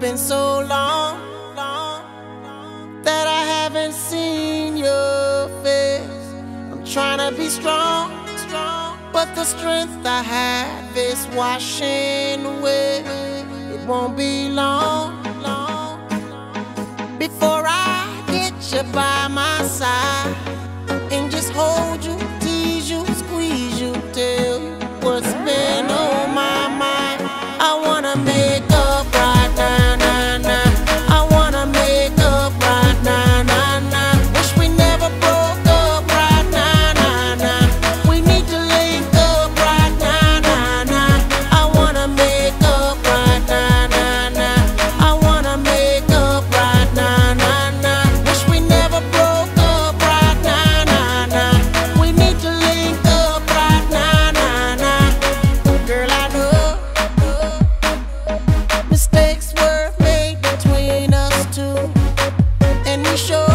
been so long, long that I haven't seen your face. I'm trying to be strong, strong, but the strength I have is washing away. It won't be long, long before I get you by my side show.